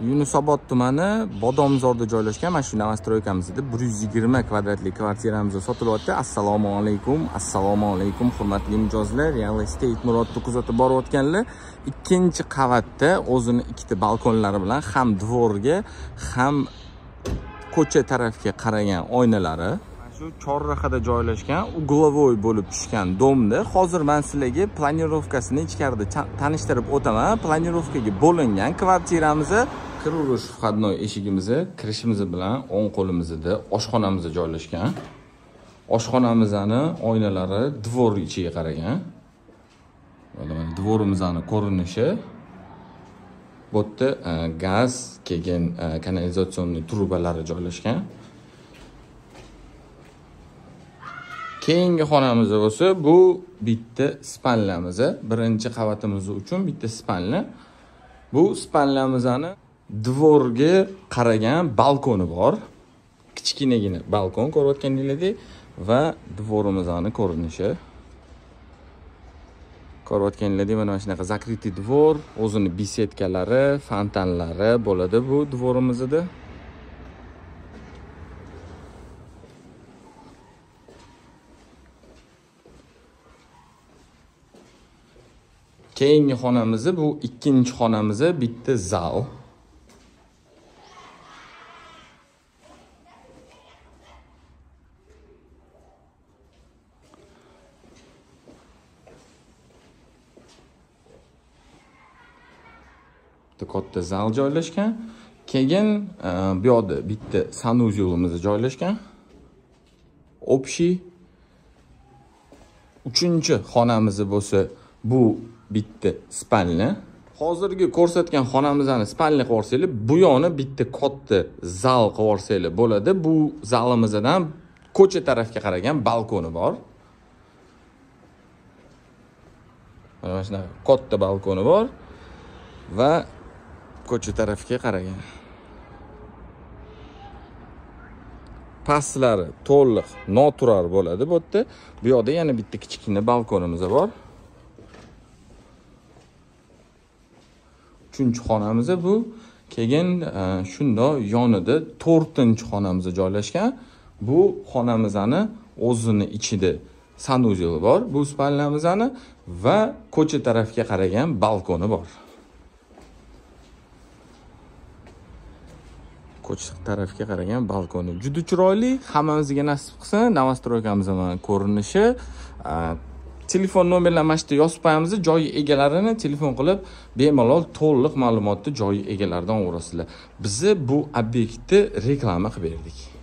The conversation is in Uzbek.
yunusobod tumani bodomzorda joylashgan mana shu novostroykamizda bir yuz yigirma kvadratli kvartiramiz sotilyapti. Assalomu alaykum assalomu alaykum hurmatli mijozlar. Real estate murodni kuzatib borayotganlar. Ikkinchi qavatda o'zini ikkita balkonlari bilan ham dvorga ham ko'cha tarafga qaragan oynalari. Shu chorrahada joylashgan uglovoy bo'lib tushgan domda. Hozir man sizlarga planirovkasini ichkarida tanishtirib o'taman. Planirovkaga bo'lingan kvartiramizni kiraverish входной eshigimizni kirishimiz bilan o'ng qo'limizda oshxonamiz joylashgan. Oshxonamizni oynalari dvor ichiga qaragan. Dvorimizni ko'rinishi. Bu yerda e, gaz keyin e, kanalizatsionniy trubalari joylashgan. Keyingi xonamiz bo'lsa bu bitta spalnamiz. Birinchi qavatimiz uchun bitta spalna. Bu spalnamizni dvorga qaragan balkoni bor. Kichkinagina balkon ko'rayotganinglardek va dvorimizni ko'rinishi. Ko'rayotganinglardek mana shunaqa закрытый dvor o'zini besedkalari fontanlari bo'ladi bu dvorimizda. Keyingi xonamiz bu ikkinchi xonamiz bitta zal. Katta zal joylashgan. Keyin e, bu yoqda bitta sanuzyulimiz joylashgan. Общий uchinchi xonamiz bo'lsa bu bitta spalni. Hozirgi ko'rsatgan xonamizni spalni qilib yuborsanglar bu yoqni bitta katta zal qilib yuborsanglar bo'ladi. Bu zalimizdan ko'cha tarafga qaragan balkoni bor. Mana shunaqa katta balkoni bor va ko'cha tarafga qaragan pastlari to'liq noturar bo'ladi bu yerda. Bu yoqda yana bitta kichkina balkonimiz bor. Uchinchi xonamiz bu. Keyin e, shundoq yonida to'rtinchi xonamiz joylashgan. Bu xonamizni o'zini ichida sanuzel bor bu spalnamizni va ko'cha tarafga qaragan balkoni bor. Ko'cha tarafga qaragan balkoni. Juda chiroyli. Hammamizga nasib qilsin. Novostroykamiz ko'rinishi. Telefon nomerlar mana yerda yozib qo'yamiz. Joy egalarini telefon qilib bemalol to'liq ma'lumotni joy egalaridan olasizlar bizni bu obyektni reklama qilib berdik.